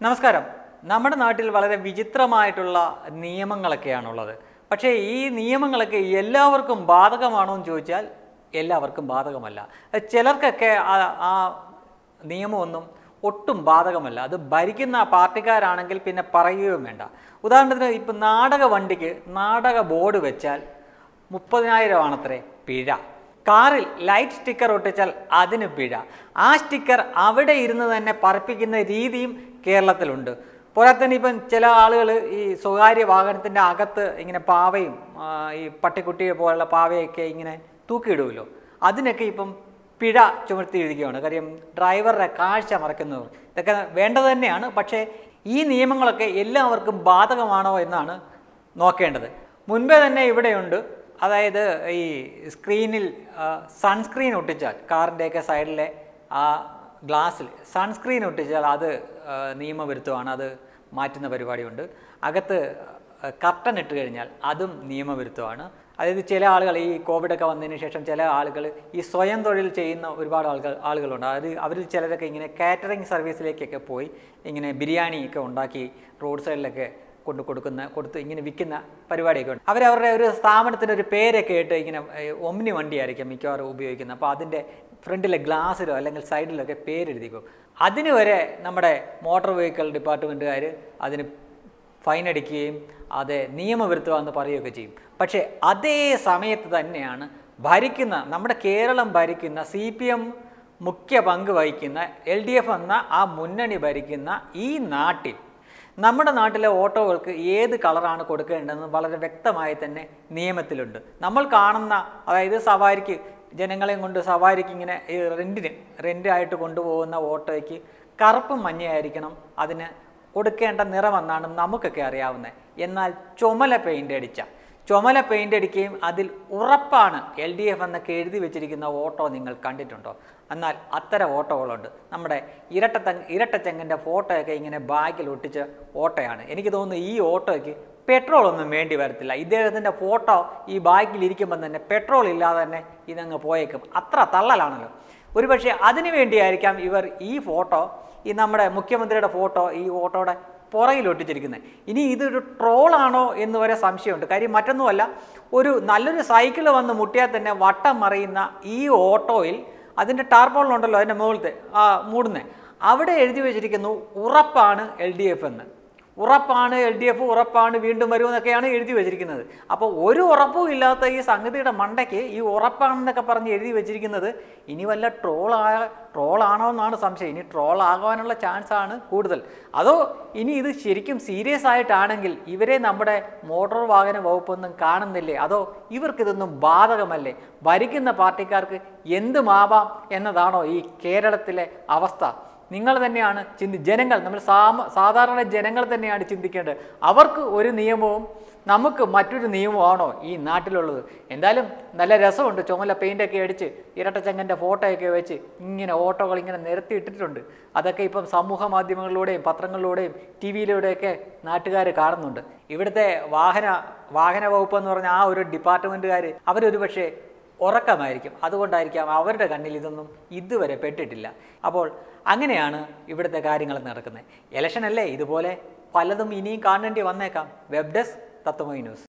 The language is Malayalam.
നമസ്കാരം. നമ്മുടെ നാട്ടിൽ വളരെ വിചിത്രമായിട്ടുള്ള നിയമങ്ങളൊക്കെയാണുള്ളത്. പക്ഷേ ഈ നിയമങ്ങളൊക്കെ എല്ലാവർക്കും ബാധകമാണോ എന്ന് ചോദിച്ചാൽ എല്ലാവർക്കും ബാധകമല്ല. ചിലർക്കൊക്കെ ആ നിയമമൊന്നും ഒട്ടും ബാധകമല്ല. അത് ഭരിക്കുന്ന പാർട്ടിക്കാരാണെങ്കിൽ പിന്നെ പറയുകയും വേണ്ട. ഉദാഹരണത്തിന് ഇപ്പം നാടക വണ്ടിക്ക് നാടക ബോർഡ് വെച്ചാൽ മുപ്പതിനായിരമാണത്രേ പിഴ. കാറിൽ ലൈറ്റ് സ്റ്റിക്കർ ഒട്ടിച്ചാൽ അതിന് പിഴ. ആ സ്റ്റിക്കർ അവിടെ ഇരുന്ന് തന്നെ പറപ്പിക്കുന്ന രീതിയും കേരളത്തിലുണ്ട്. പോരാത്തന്നെ ഇപ്പം ചില ആളുകൾ ഈ സ്വകാര്യ വാഹനത്തിന്റെ അകത്ത് ഇങ്ങനെ പാവയും ഈ പട്ടിക്കുട്ടിയെ പോലുള്ള പാവയൊക്കെ ഇങ്ങനെ തൂക്കിയിടുമല്ലോ അതിനൊക്കെ ഇപ്പം പിഴ ചുമത്തിയിരിക്കുകയാണ് കാര്യം ഡ്രൈവറുടെ കാഴ്ച മറക്കുന്നവർ ഇതൊക്കെ വേണ്ടത് തന്നെയാണ്. പക്ഷേ ഈ നിയമങ്ങളൊക്കെ എല്ലാവർക്കും ബാധകമാണോ എന്നാണ് നോക്കേണ്ടത്. മുൻപേ തന്നെ ഇവിടെയുണ്ട്. അതായത് ഈ സ്ക്രീനിൽ സൺസ്ക്രീൻ ഒട്ടിച്ചാൽ കാറിന്റെയൊക്കെ സൈഡിലെ ആ ഗ്ലാസ്സിൽ സൺസ്ക്രീൻ ഒട്ടിച്ചാൽ അത് നിയമവിരുദ്ധമാണ് അത് മാറ്റുന്ന പരിപാടിയുണ്ട്. അകത്ത് കർട്ടൻ ഇട്ട് കഴിഞ്ഞാൽ അതും നിയമവിരുദ്ധമാണ്. അതായത് ചില ആളുകൾ ഈ കോവിഡൊക്കെ വന്നതിന് ശേഷം ചില ആളുകൾ ഈ സ്വയം തൊഴിൽ ചെയ്യുന്ന ഒരുപാട് ആളുകൾ ആളുകളുണ്ട്. അതായത് അവരിൽ ചിലരൊക്കെ ഇങ്ങനെ കാറ്ററിംഗ് സർവീസിലേക്കൊക്കെ പോയി ഇങ്ങനെ ബിരിയാണിയൊക്കെ ഉണ്ടാക്കി റോഡ് സൈഡിലൊക്കെ കൊണ്ട് കൊടുക്കുന്ന കൊടുത്ത് ഇങ്ങനെ വിൽക്കുന്ന പരിപാടിയൊക്കെ ഉണ്ട്. അവരവരുടെ ഒരു സ്ഥാപനത്തിന്റെ ഒരു പേരൊക്കെ ഇട്ട് ഇങ്ങനെ ഒമ്നി വണ്ടിയായിരിക്കും മിക്കവാറും ഉപയോഗിക്കുന്നത്. അപ്പോൾ അതിന്റെ ഫ്രണ്ടിലെ ഗ്ലാസ്സിലോ അല്ലെങ്കിൽ സൈഡിലോ ഒക്കെ പേരെഴുതിക്കും. അതിന് വരെ നമ്മുടെ മോട്ടോർ വെഹിക്കിൾ ഡിപ്പാർട്ട്മെന്റുകാർ അതിന് ഫൈൻ അടിക്കുകയും അത് നിയമവിരുദ്ധമാണെന്ന് പറയുകയൊക്കെ ചെയ്യും. പക്ഷേ അതേ സമയത്ത് തന്നെയാണ് ഭരിക്കുന്ന നമ്മുടെ കേരളം ഭരിക്കുന്ന സി പി എം മുഖ്യ പങ്ക് വഹിക്കുന്ന എൽ ഡി എഫ് എന്ന ആ മുന്നണി ഭരിക്കുന്ന ഈ നാട്ടിൽ നമ്മുടെ നാട്ടിലെ ഓട്ടോകൾക്ക് ഏത് കളറാണ് കൊടുക്കേണ്ടതെന്ന് വളരെ വ്യക്തമായി തന്നെ നിയമത്തിലുണ്ട്. നമ്മൾ കാണുന്ന അതായത് സവാരിക്ക് ജനങ്ങളെയും കൊണ്ട് സവാരിക്ക് ഇങ്ങനെ റെന്റിന് റെന്റായിട്ട് കൊണ്ടുപോകുന്ന ഓട്ടോയ്ക്ക് കറുപ്പും മഞ്ഞയായിരിക്കണം അതിന് കൊടുക്കേണ്ട നിറമെന്നാണ് നമുക്കൊക്കെ അറിയാവുന്നത്. എന്നാൽ ചുമല പെയിന്റ് അടിച്ച ചുമല പെയിന്റ് അടിക്കുകയും അതിൽ ഉറപ്പാണ് എൽ ഡി എഫ് എന്നൊക്കെ എഴുതി വെച്ചിരിക്കുന്ന ഓട്ടോ നിങ്ങൾ കണ്ടിട്ടുണ്ടോ? എന്നാൽ അത്തരം ഓട്ടോകളുണ്ട് നമ്മുടെ ഇരട്ട ഇരട്ടച്ചെങ്ങന്റെ ഫോട്ടോയൊക്കെ ഇങ്ങനെ ബാഗിൽ ഒട്ടിച്ച ഓട്ടോയാണ് എനിക്ക് തോന്നുന്നു ഈ ഓട്ടോയ്ക്ക് പെട്രോൾ ഒന്നും വേണ്ടി വരത്തില്ല. ഇദ്ദേഹത്തിന്റെ ഫോട്ടോ ഈ ബാഗിൽ ഇരിക്കുമ്പോൾ തന്നെ പെട്രോൾ ഇല്ലാതെ തന്നെ ഇതങ്ങ് പോയേക്കും. അത്ര തള്ളലാണല്ലോ. ഒരുപക്ഷെ അതിനു വേണ്ടിയായിരിക്കാം ഇവർ ഈ ഫോട്ടോ ഈ നമ്മുടെ മുഖ്യമന്ത്രിയുടെ ഫോട്ടോ ഈ ഓട്ടോയുടെ പുറകിൽ ഒട്ടിച്ചിരിക്കുന്നത് ഇനി ഇതൊരു ട്രോളാണോ എന്ന് വരെ സംശയമുണ്ട്. കാര്യം മറ്റൊന്നുമല്ല ഒരു നല്ലൊരു സൈക്കിൾ വന്ന് മുട്ടിയാൽ തന്നെ വട്ടം മറിയുന്ന ഈ ഓട്ടോയിൽ അതിന്റെ ടാർപോളിനുണ്ടല്ലോ അതിന്റെ മുകളിലത്തെ മൂടുന്നത് അവിടെ എഴുതി വെച്ചിരിക്കുന്നു ഉറപ്പാണ് എൽ ഡി എഫ് എന്ന്. ഉറപ്പാണ് എൽ ഡി എഫ് ഉറപ്പാണ് വീണ്ടും വരുമെന്നൊക്കെയാണ് എഴുതി വെച്ചിരിക്കുന്നത്. അപ്പോൾ ഒരു ഉറപ്പും ഇല്ലാത്ത ഈ സംഗതിയുടെ മണ്ടയ്ക്ക് ഈ ഉറപ്പാണെന്നൊക്കെ പറഞ്ഞ് എഴുതി വെച്ചിരിക്കുന്നത് ഇനി വല്ല ട്രോളായ ട്രോളാണോ എന്നാണ് സംശയം. ഇനി ട്രോൾ ആകാനുള്ള ചാൻസ് ആണ് കൂടുതൽ. അതോ ഇനി ഇത് ശരിക്കും സീരിയസ് ആയിട്ടാണെങ്കിൽ ഇവരെ നമ്മുടെ മോട്ടോർ വാഹന വകുപ്പൊന്നും കാണുന്നില്ലേ? അതോ ഇവർക്കിതൊന്നും ബാധകമല്ലേ? ഭരിക്കുന്ന പാർട്ടിക്കാർക്ക് എന്തുമാവാം എന്നതാണോ ഈ കേരളത്തിലെ അവസ്ഥ. നിങ്ങൾ തന്നെയാണ് ചിന്തി ജനങ്ങൾ നമ്മൾ സാധാരണ ജനങ്ങൾ തന്നെയാണ് ചിന്തിക്കേണ്ടത്. അവർക്ക് ഒരു നിയമവും നമുക്ക് മറ്റൊരു നിയമമാണോ ഈ നാട്ടിലുള്ളത്? എന്തായാലും നല്ല രസമുണ്ട്. ചുമല പെയിന്റൊക്കെ അടിച്ച് ഇരട്ടച്ചങ്ങന്റെ ഫോട്ടോയൊക്കെ വെച്ച് ഇങ്ങനെ ഓട്ടോകൾ ഇങ്ങനെ നിരത്തി ഇട്ടിട്ടുണ്ട്. അതൊക്കെ ഇപ്പം സമൂഹ മാധ്യമങ്ങളിലൂടെയും പത്രങ്ങളിലൂടെയും ടി വിയിലൂടെയൊക്കെ നാട്ടുകാർ കാണുന്നുണ്ട്. ഇവിടുത്തെ വാഹന വാഹന വകുപ്പ് എന്ന് പറഞ്ഞ ആ ഒരു ഡിപ്പാർട്ട്മെന്റുകാർ അവരൊരു പക്ഷേ ഉറക്കമായിരിക്കും. അതുകൊണ്ടായിരിക്കാം അവരുടെ കണ്ണിൽ ഇതൊന്നും ഇതുവരെ പെട്ടിട്ടില്ല. അപ്പോൾ അങ്ങനെയാണ് ഇവിടുത്തെ കാര്യങ്ങൾ നടക്കുന്നത്. ഇലക്ഷനല്ലേ ഇതുപോലെ പലതും ഇനിയും കാണേണ്ടി വന്നേക്കാം. വെബ് ഡെസ്ക് തത്വമൈ ന്യൂസ്